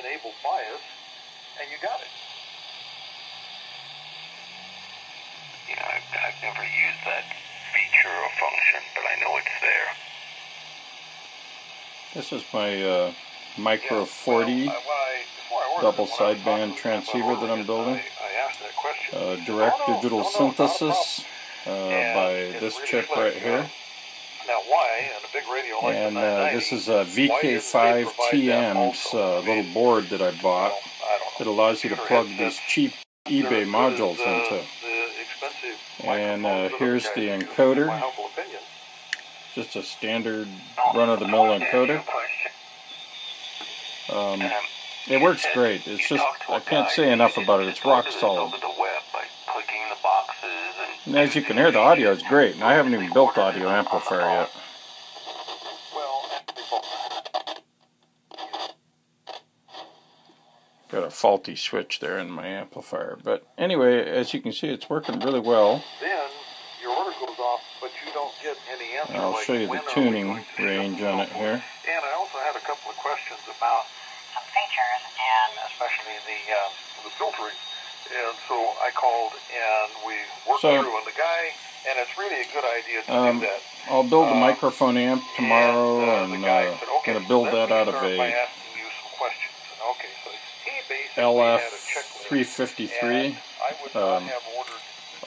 enable bias, and you got it. Yeah, I've, I've never used that feature or function, but I know it's there. This is my uh, Micro Yeah, 40 well, I- I- before I ordered double it, when I was sideband talking to them transceiver that I'm building. I, I asked that question. uh, direct "Oh, no, digital no, no, not a problem." synthesis uh, by this really chip right here. Now, why, and a big radio like And uh, this is a why didn't they provide that VK5TM's also? uh, little board that I bought well, that allows you to plug these cheap eBay modules as, uh, into. the And, uh, here's the encoder. in My humble opinion. Just a standard run-of-the-mill encoder. Um, it works great. It's just I can't say enough about it. It's rock solid. Over the web by clicking the boxes and And as you can hear, the audio is great. And I haven't even built the audio amplifier yet. Well, Got a faulty switch there in my amplifier. But anyway, as you can see, it's working really well. then your order goes off, but you don't get any answer. I'll like, show you the tuning going to ship range on it here. And I also had a couple of questions about some features and especially the uh, the filtering. And so I called and we worked So- through, and the guy, and it's really a good idea to Um, do that. I'll build a Uh, microphone amp tomorrow, and, uh, and uh, said, okay, gonna build that out of a asking you some questions. And, okay, so he basically LF a 353, I would not um, have ordered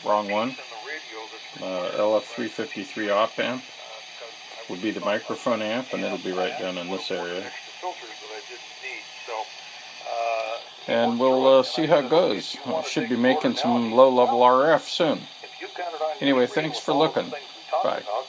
wrong one. in the radio Uh, LF 353 op amp uh, would be the microphone amp, and it'll be right down in this area. Extra filters that I didn't need. So, uh, And we'll uh, see how it goes. I should be making some low-level RF soon. if you've got it on your Anyway, thanks for looking. things we talked Bye.